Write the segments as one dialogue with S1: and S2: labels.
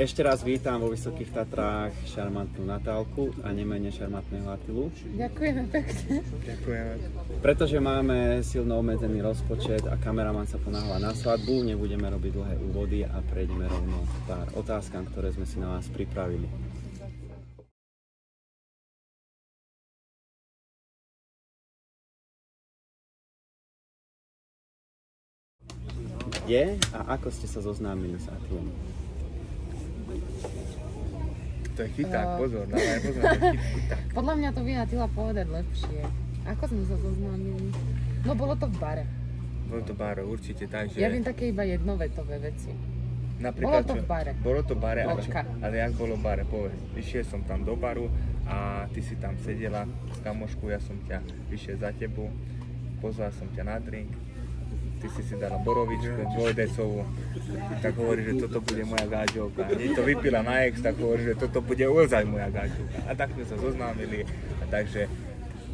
S1: Ešte raz vítam vo Vysokých Tatrách šarmantnú Natálku a nemenej šarmantného Atilu.
S2: Ďakujeme pekne.
S3: Ďakujeme.
S1: Pretože máme silno obmedzený rozpočet a kameraman sa ponáhla na svadbu, nebudeme robiť dlhé úvody a prejdeme rovno k pár otázkam, ktoré sme si na vás pripravili. Kde a ako ste sa zoznámili s Atilom?
S3: To je chyták, pozor, dávaj pozor, to je chyt- chyták.
S2: Podľa mňa to by Atila povedať lepšie. Ako sme sa zoznámili? No bolo to v bare.
S3: Bolo to báro, určite, takže...
S2: Ja viem také iba jednovetové veci.
S3: napríklad,
S2: bolo to v bare.
S3: Bolo to bare, ale, ale jak bolo bare, povedz. Išiel som tam do baru a ty si tam sedela s kamošku, ja som ťa vyšiel za tebou, pozval som ťa na drink, ty si si dala borovičku, dvojdecovú, tak hovorí, že toto bude moja gáčovka. Hneď to vypila na ex, tak hovorí, že toto bude ozaj moja gáčovka. A tak sme sa zoznámili, a takže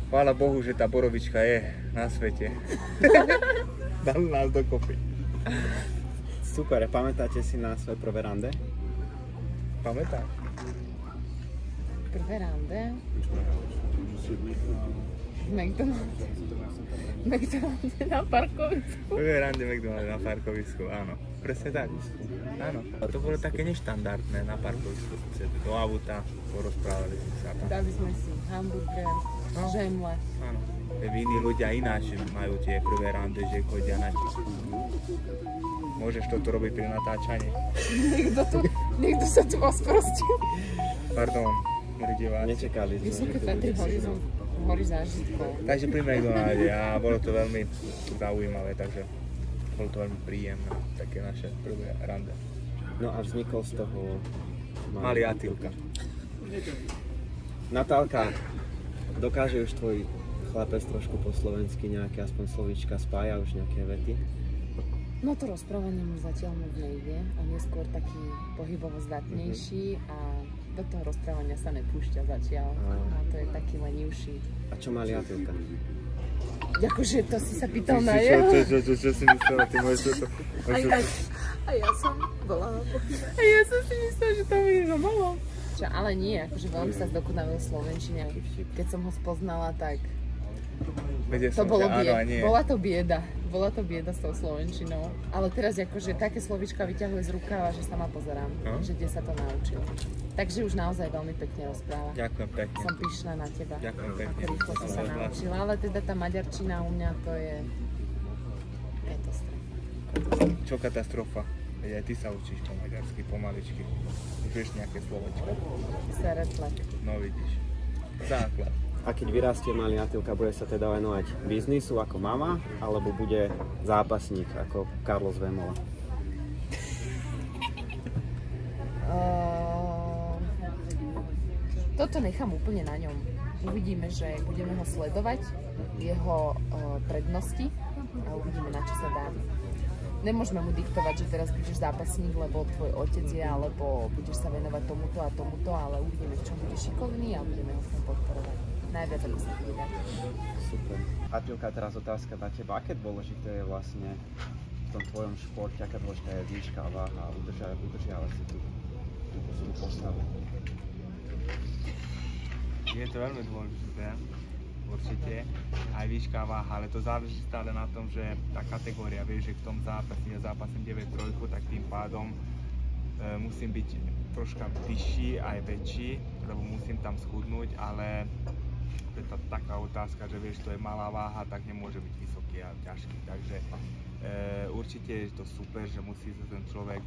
S3: chvála Bohu, že tá borovička je na svete. Dal nás dokopy.
S1: Super, pamätáte si na svoje prvé rande?
S3: Pamätáš?
S2: Prvé rande. McDonald's. McDonald's na parkovisku.
S3: Prvé rande McDonald's na parkovisku, áno. Presne tak. Áno. A to bolo také neštandardné na parkovisku. Sme do auta, porozprávali sme sa tam.
S2: Dali sme si hamburger,
S3: No.
S2: žemle.
S3: Áno. Iní ľudia ináč majú tie prvé rande, že chodia na Môžeš toto robiť pri natáčaní.
S2: Niekto, tu, niekto sa tu osprostil.
S3: Pardon, milí diváci.
S1: Nečakali sme.
S2: Vysoké Tatry horizont. Hory zážitkov.
S3: Takže pri McDonalde a bolo to veľmi zaujímavé, takže bolo to veľmi príjemné, také naše prvé rande.
S1: No a vznikol z toho
S3: Malý Atilka.
S1: Natálka, dokáže už tvoj chlapec trošku po slovensky nejaké aspoň slovíčka spája už nejaké vety?
S2: No to rozprávanie mu zatiaľ moc nejde. On je skôr taký pohybovo zdatnejší a do toho rozprávania sa nepúšťa zatiaľ. A to je taký lenivší.
S1: A čo mali Atilka?
S2: Akože to si sa pýtal na jeho.
S3: čo, čo, čo, čo si myslela, ty môžeš toto...
S2: Aj, aj, a ja som bola A ja som si myslela, že to bude na malo. Čo, ale nie, akože veľmi sa zdokonalil v Slovenčine. Keď som ho spoznala, tak
S3: Vedel
S2: to
S3: som,
S2: bolo
S3: že áno a nie.
S2: Bola to bieda. Bola to bieda s tou Slovenčinou. Ale teraz akože také slovička vyťahuje z rukáva, že sama pozerám,
S3: No.
S2: že kde sa to naučil. Takže už naozaj veľmi pekne rozpráva.
S3: Ďakujem pekne.
S2: Som pyšná na teba.
S3: Ďakujem
S2: Ako
S3: pekne.
S2: rýchlo si sa naučila, ale teda tá maďarčina u mňa to je katastrofa.
S3: Čo katastrofa? Veď aj ty sa učíš po maďarsky pomaličky. Už vieš nejaké slovočko.
S2: Seretle.
S3: No vidíš. Základ.
S1: A keď vyrastie malý Atilka, bude sa teda venovať biznisu ako mama, alebo bude zápasník ako Carlos Vemola?
S2: Ehm, toto nechám úplne na ňom. Uvidíme, že budeme ho sledovať, jeho eh, prednosti a uvidíme, na čo sa dá. Nemôžeme mu diktovať, že teraz budeš zápasník, lebo tvoj otec je, alebo budeš sa venovať tomuto a tomuto, ale uvidíme, v čom bude šikovný a budeme ho v tom podporovať. Najviac, ako sa bude dať.
S1: Super. Atilka, teraz otázka na teba. Aké dôležité je vlastne v tom tvojom športe, aká dôležitá je výška a váha a udržia- udržiavať si tú, tú, tú postavu?
S3: Je to veľmi dôležité, určite, aj výška váha, ale to záleží stále na tom, že tá kategória, vieš, že v tom zápase, ja zápasím 9 trojku, tak tým pádom e, musím byť troška vyšší aj väčší, lebo musím tam schudnúť, ale to je tá, taká otázka, že vieš, to je malá váha, tak nemôže byť vysoký a ťažký, takže e, určite je to super, že musí sa ten človek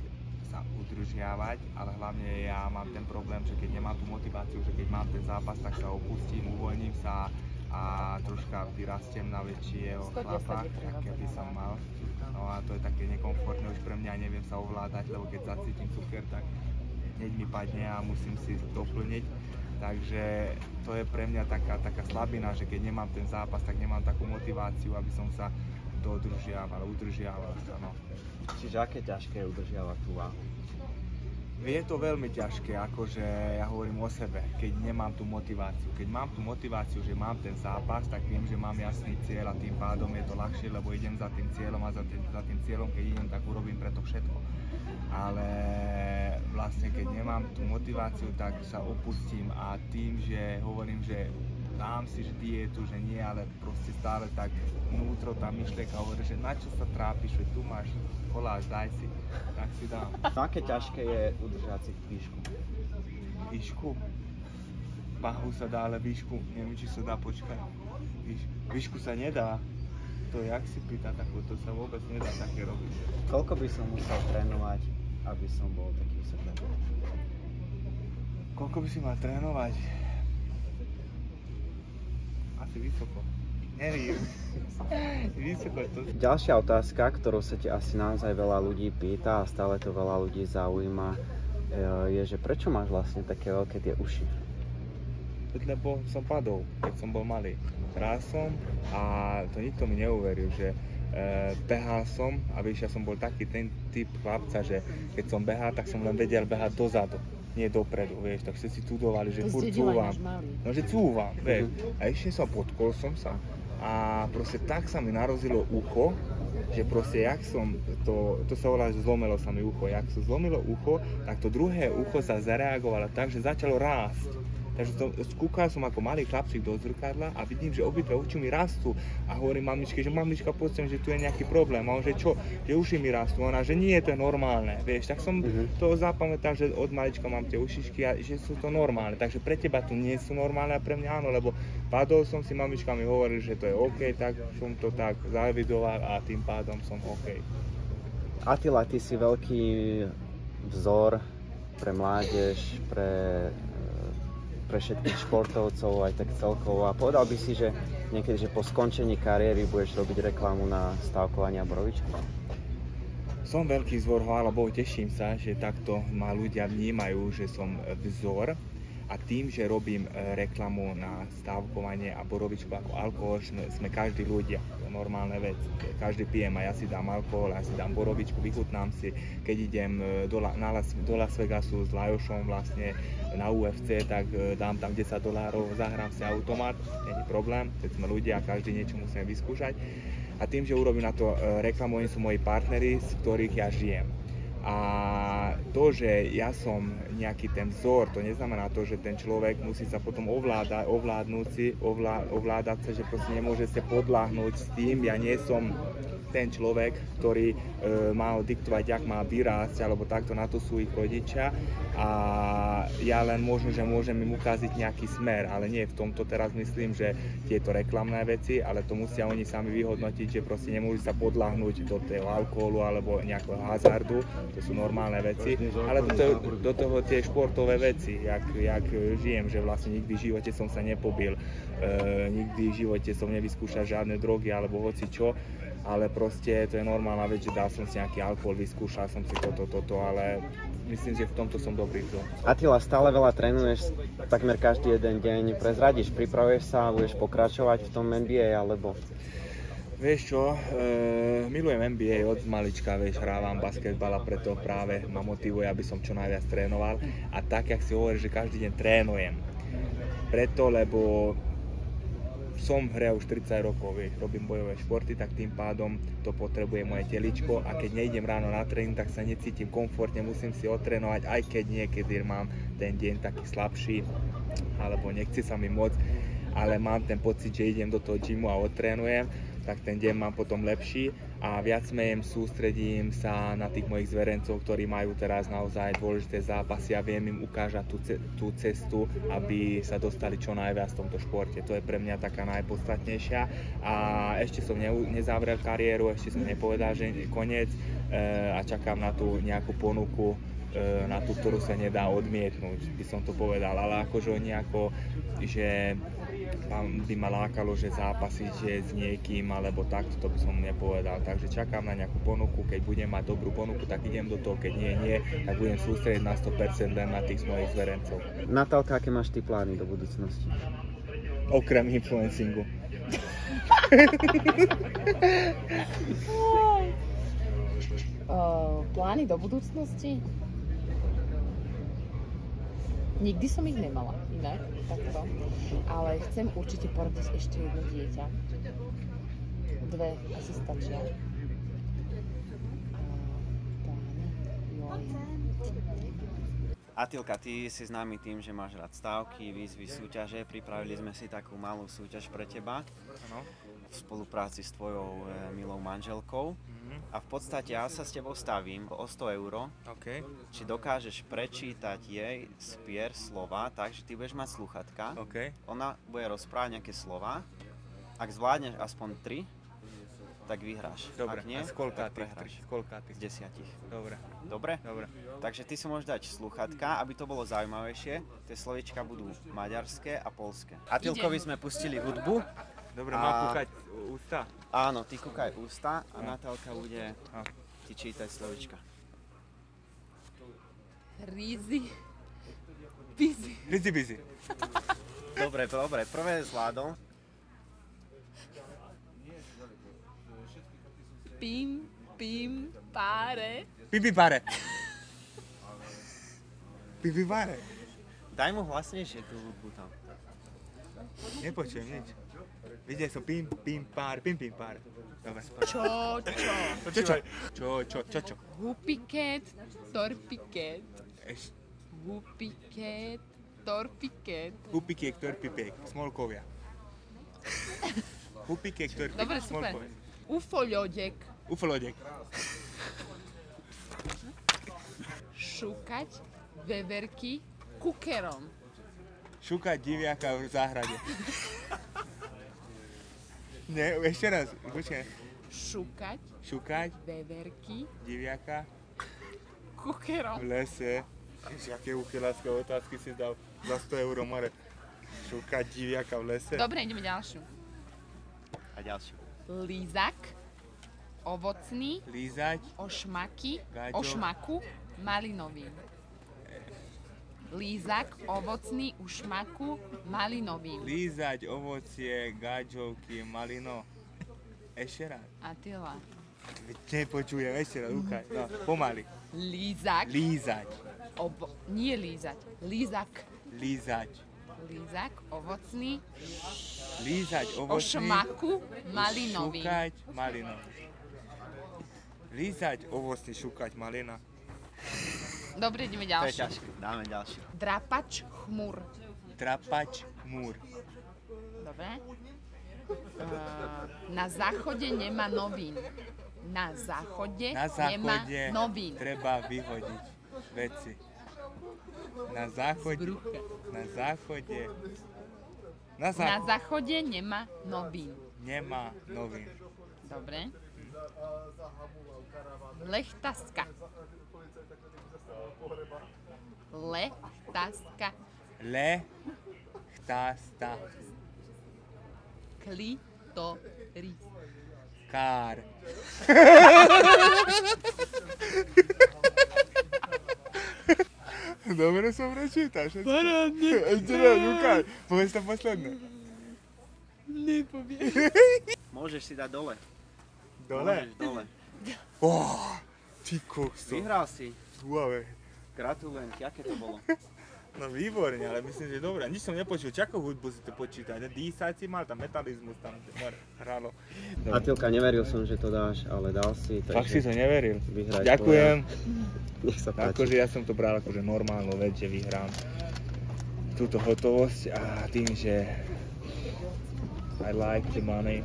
S3: sa udržiavať, ale hlavne ja mám ten problém, že keď nemám tú motiváciu, že keď mám ten zápas, tak sa opustím, uvoľním sa a troška vyrastiem na väčšieho
S2: 110
S3: chlapa, aké by som mal. No a to je také nekomfortné už pre mňa, neviem sa ovládať, lebo keď zacítim cukier, tak hneď mi padne a musím si doplniť. Takže to je pre mňa taká, taká slabina, že keď nemám ten zápas, tak nemám takú motiváciu, aby som sa dodržiaval, udržiaval. No.
S1: Čiže aké ťažké je udržiavať tú váhu?
S3: Je to veľmi ťažké, akože ja hovorím o sebe, keď nemám tú motiváciu. Keď mám tú motiváciu, že mám ten zápas, tak viem, že mám jasný cieľ a tým pádom je to ľahšie, lebo idem za tým cieľom a za tým, za tým cieľom, keď idem, tak urobím preto všetko. Ale vlastne keď nemám tú motiváciu, tak sa opustím a tým, že hovorím, že dám si že dietu, že nie, ale proste stále tak vnútro tá myšlienka hovorí, že na čo sa trápiš, že tu máš koláč, daj si, tak si dám.
S1: Aké ťažké je udržať si výšku?
S3: Výšku? Váhu sa dá, ale výšku, neviem, či sa dá počkať. Výš, výšku sa nedá. To jak si pýta, tak to sa vôbec nedá také robiť.
S1: Koľko by som musel trénovať, aby som bol taký vysoký?
S3: Koľko by si mal trénovať? Asi vysoko. Neviem.
S1: Ďalšia otázka, ktorú sa ti asi naozaj veľa ľudí pýta a stále to veľa ľudí zaujíma, e, je, že prečo máš vlastne také veľké tie uši?
S3: Lebo som padol, keď som bol malý. Raz som a to nikto mi neuveril, že e, behal som a vieš, ja som bol taký ten typ chlapca, že keď som behal, tak som len vedel behať dozadu nie dopredu, vieš, tak si tudovali, že furt cúvam. No, že cúvam, vieš. A ešte sa podkol som sa a proste tak sa mi narozilo ucho, že proste jak som, to, to sa volá, že zlomilo sa mi ucho, jak sa zlomilo ucho, tak to druhé ucho sa zareagovalo tak, že začalo rásť. Takže to, skúkal som ako malý chlapčík do zrkadla a vidím, že obidve oči mi rastú. A hovorím mamičke, že mamička, poď že tu je nejaký problém. A on, že čo, že uši mi rastú. Ona, že nie, to je normálne. Vieš, tak som uh-huh. to zapamätal, že od malička mám tie ušičky a že sú to normálne. Takže pre teba to nie sú normálne a pre mňa áno, lebo padol som si, mamička mi hovorila, že to je OK, tak som to tak zavidoval a tým pádom som OK.
S1: Atila, ty si veľký vzor pre mládež, pre pre všetkých športovcov, aj tak celkovo. A povedal by si, že niekedy, že po skončení kariéry budeš robiť reklamu na stávkovania Borovičku?
S3: Som veľký chvála Bohu, teším sa, že takto ma ľudia vnímajú, že som vzor a tým, že robím e, reklamu na stávkovanie a borovičku ako alkohol, sme, každý ľudia, normálne vec. Každý pijem a ja si dám alkohol, ja si dám borovičku, vychutnám si. Keď idem e, do, na Las, do Las Vegasu s Lajošom vlastne na UFC, tak e, dám tam 10 dolárov, zahrám si automat, není problém, keď sme ľudia každý niečo musíme vyskúšať. A tým, že urobím na to reklamu, oni sú moji partneri, z ktorých ja žijem a to, že ja som nejaký ten vzor, to neznamená to, že ten človek musí sa potom ovládať, ovládnuť si, ovlá, ovládať sa, že proste nemôže sa podláhnuť s tým. Ja nie som ten človek, ktorý e, má diktovať, jak má vyrásť, alebo takto. Na to sú ich rodičia. A ja len možno, že môžem im ukázať nejaký smer, ale nie v tomto. Teraz myslím, že tieto reklamné veci, ale to musia oni sami vyhodnotiť, že proste nemôžu sa podľahnúť do toho alkoholu alebo nejakého hazardu, to sú normálne veci, ale do toho, do toho tie športové veci, jak, jak žijem, že vlastne nikdy v živote som sa nepobil, e, nikdy v živote som nevyskúšal žiadne drogy alebo hoci čo, ale proste to je normálna vec, že dal som si nejaký alkohol, vyskúšal som si toto, toto, ale myslím, že v tomto som dobrý to.
S1: Atila, stále veľa trénuješ, takmer každý jeden deň. Prezradíš, pripravuješ sa a budeš pokračovať v tom NBA, alebo?
S3: Vieš čo, e, milujem NBA od malička, vieš, hrávam basketbal a preto práve ma motivuje, aby som čo najviac trénoval. A tak, jak si hovoríš, že každý deň trénujem. Preto, lebo som v hre už 30 rokov, vieš, robím bojové športy, tak tým pádom to potrebuje moje teličko a keď nejdem ráno na tréning, tak sa necítim komfortne, musím si otrénovať, aj keď niekedy mám ten deň taký slabší, alebo nechce sa mi moc, ale mám ten pocit, že idem do toho gymu a otrénujem, tak ten deň mám potom lepší a viac mejem sústredím sa na tých mojich zverencov, ktorí majú teraz naozaj dôležité zápasy a viem im ukážať tú, tú cestu, aby sa dostali čo najviac v tomto športe. To je pre mňa taká najpodstatnejšia a ešte som ne, nezavrel kariéru, ešte som nepovedal, že je koniec e, a čakám na tú nejakú ponuku e, na tú, ktorú sa nedá odmietnúť, by som to povedal, ale akože nejako, že by ma lákalo, že zápasy že s niekým alebo takto, to by som nepovedal. Takže čakám na nejakú ponuku, keď budem mať dobrú ponuku, tak idem do toho, keď nie, nie, tak budem sústrediť na 100% len na tých mojich zverencov.
S1: Natálka, aké máš ty plány do budúcnosti?
S3: Okrem influencingu.
S2: uh, plány do budúcnosti? Nikdy som ich nemala inak, takto. Ale chcem určite porodiť ešte jedno dieťa. Dve asi stačia.
S1: Atilka, ty si známy tým, že máš rád stávky, výzvy, súťaže. Pripravili sme si takú malú súťaž pre teba
S3: Áno.
S1: v spolupráci s tvojou e, milou manželkou.
S3: Mhm.
S1: A v podstate ja sa s tebou stavím o 100 euro,
S3: OK.
S1: či dokážeš prečítať jej spier slova, takže ty budeš mať sluchatka.
S3: OK.
S1: Ona bude rozprávať nejaké slova. Ak zvládneš aspoň 3, tak vyhráš.
S3: Dobre.
S1: Ak nie,
S3: a z koľka
S1: tak prehráš.
S3: Z koľka?
S1: Z desiatich.
S3: Dobre.
S1: Dobre?
S3: Dobre.
S1: Takže ty si môžeš dať sluchatka, aby to bolo zaujímavejšie. Tie slovička budú maďarské a polské. Atilkovi sme pustili hudbu.
S3: Dobre,
S1: A-
S3: má kúkať ústa?
S1: Áno, ty kúkaj ústa a
S3: No.
S1: Natálka bude
S3: No.
S1: ti čítať slovička.
S2: Rízy. Pizy.
S3: Bizi, bizi.
S1: Dobre, dobre, prvé zvládol.
S2: Pim, pim, páre.
S3: Pipi pare. Pipi pare.
S1: Daj mu hlasnejšie tú hudbu tam.
S3: Nepočujem nič. Videl som pim, pim, pár, pim, pim, pár. Dobre.
S2: Čo, čo?
S3: Čo, čo? Čo, čo, čo, čo?
S2: Hupiket, torpiket.
S3: Eš,
S2: Hupiket, torpiket.
S3: hupikiek, törpipiek, smolkovia. Hupikiek, törpipiek,
S2: Dobre, super.
S3: smolkovia.
S2: Ufoľodek.
S3: Ufolodek.
S2: Šukať veverky kukerom.
S3: Šukať diviaka v záhrade. Ne, ešte raz. Počkaj.
S2: Šukať
S3: Šukať
S2: veverky
S3: diviaka
S2: kukerom.
S3: v lese. Aké uchylácké otázky si dal za 100 eur, more. Šukať diviaka v lese.
S2: Dobre, ideme ďalšiu.
S1: A ďalšiu.
S2: Lízak, ovocný,
S3: Lízať,
S2: ošmaky,
S3: Gaďo.
S2: ošmaku, malinový. Lízak, ovocný, ušmaku, malinový.
S3: lízať ovocie, gáďovky, malino. Ešte raz.
S2: Atila.
S3: Nepočujem, ešte raz, Lukáš. No, pomaly.
S2: Lízak,
S3: Lízať,
S2: ovo, nie lízať, lízak.
S3: lízať.
S2: Lízak, ovocný,
S3: Lízať ovocný,
S2: ošmaku, malinový.
S3: šukať malino. Lízať ovocný, šukať malina.
S2: Dobre, ideme
S1: To je
S2: ďalšiu.
S1: ťažké. Dáme ďalšiu.
S2: Drapač, chmur.
S3: Trapač, múr.
S2: Dobre. Uh, na záchode nemá novín. Na záchode,
S3: Na
S2: nemá
S3: záchode
S2: novín.
S3: treba vyhodiť veci. Na záchode, na záchode, na
S2: Na
S3: záchode
S2: záchode nemá novín.
S3: nemá novín.
S2: Dobre. Lechtaska. Lechtaska.
S3: Le, chtasta,
S2: Klitoris.
S3: kár. Dobre som prečítal.
S2: Parádne.
S3: Ešte raz, Lukáš, povedz to posledné.
S2: Nepoviem.
S1: Môžeš si dať dole.
S3: Dole?
S1: Môžeš dole.
S3: Oh, ty kokso.
S1: Vyhral si.
S3: Huawei.
S1: Gratulujem ti, aké to bolo?
S3: No výborne, ale myslím, že dobré. Nič som nepočul, čo ako hudbu si to počítať. Dísať si mal, tam metalizmus tam hralo.
S1: Atilka, neveril som, že to dáš, ale dal si.
S3: Fakt si to neveril.
S1: Vyhraj
S3: Ďakujem.
S1: Nech sa páči.
S3: Akože ja som to bral akože normálnu vec, že vyhrám túto hotovosť a tým, že I like the money.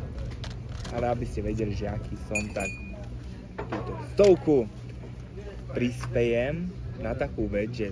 S3: Ale aby ste vedeli, že aký som, tak túto stovku prispejem na takú vec, že